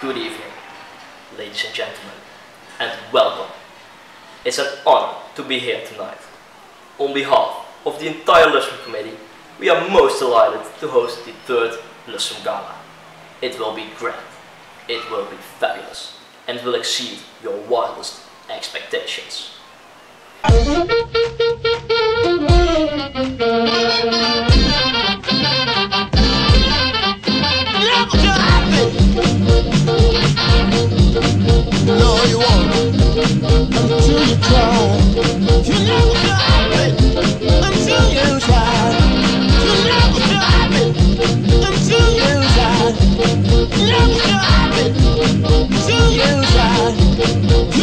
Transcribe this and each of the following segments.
Good evening, ladies and gentlemen, and welcome. It's an honor to be here tonight. On behalf of the entire Lustrum Committee, we are most delighted to host the third Lustrum Gala. It will be grand, it will be fabulous, and will exceed your wildest expectations.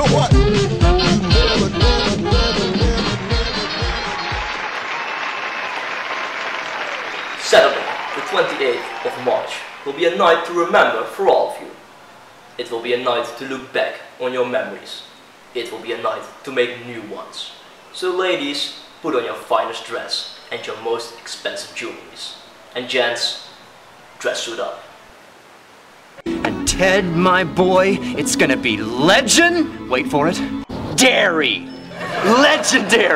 know what? Saturday, the 28th of March, will be a night to remember for all of you. It will be a night to look back on your memories. It will be a night to make new ones. So ladies, put on your finest dress and your most expensive jewelries. And gents, dress suit up. Ted, my boy, it's gonna be legend. Wait for it. Dairy. Legendary.